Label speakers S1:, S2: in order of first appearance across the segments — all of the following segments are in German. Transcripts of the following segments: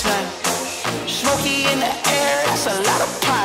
S1: sun. Smoky in the air, that's a lot of pot.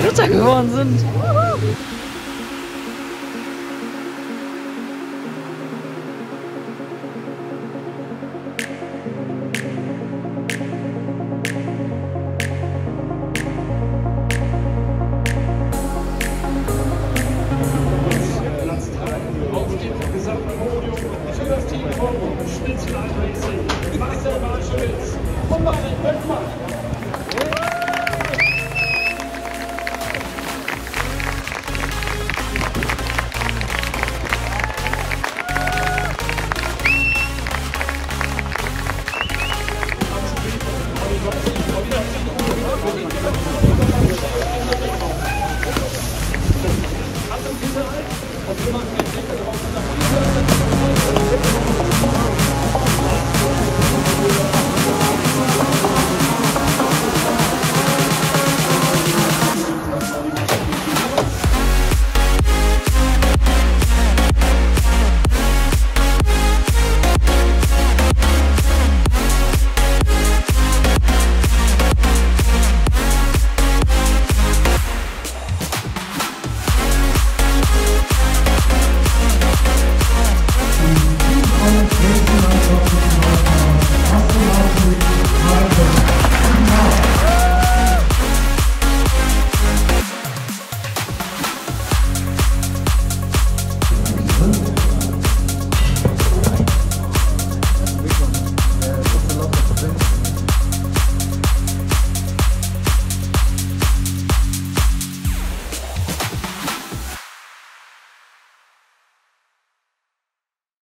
S1: Dritter geworden sind.